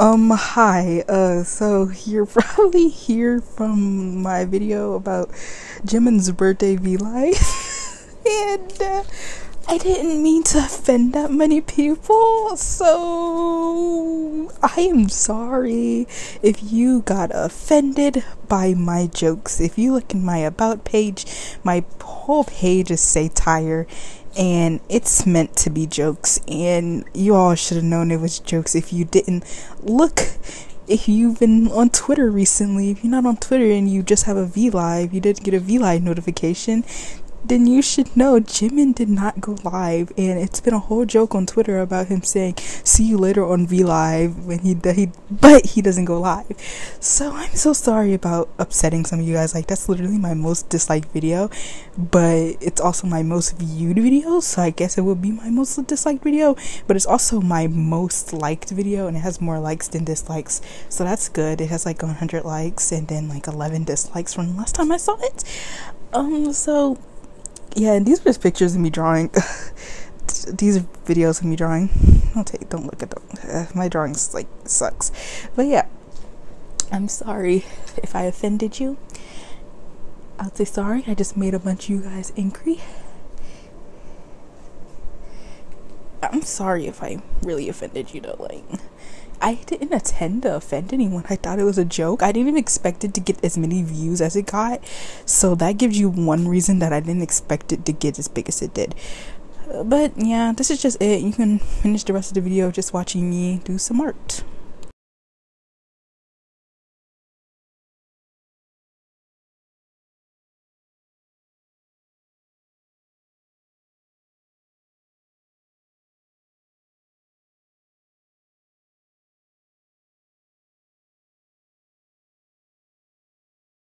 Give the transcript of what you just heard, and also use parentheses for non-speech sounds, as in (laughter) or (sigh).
Um, hi. Uh, so you're (laughs) probably here from my video about Jimin's birthday V Live, (laughs) and uh, I didn't mean to offend that many people, so I am sorry if you got offended by my jokes. If you look in my about page, my whole page is satire and it's meant to be jokes and you all should have known it was jokes if you didn't look if you've been on Twitter recently, if you're not on Twitter and you just have a V Live, you didn't get a V Live notification, then you should know Jimin did not go live, and it's been a whole joke on Twitter about him saying "see you later on V Live" when he he but he doesn't go live. So I'm so sorry about upsetting some of you guys. Like that's literally my most disliked video, but it's also my most viewed video. So I guess it would be my most disliked video, but it's also my most liked video, and it has more likes than dislikes. So that's good. It has like 100 likes and then like 11 dislikes from the last time I saw it. Um, so yeah, and these are just pictures of me drawing. (laughs) these are videos of me drawing. Don't take, don't look at them. Uh, my drawings like sucks. But yeah, I'm sorry if I offended you. I'll say sorry. I just made a bunch of you guys angry. I'm sorry if I really offended you though. Like, I didn't intend to offend anyone. I thought it was a joke. I didn't even expect it to get as many views as it got. So that gives you one reason that I didn't expect it to get as big as it did. But yeah, this is just it. You can finish the rest of the video just watching me do some art.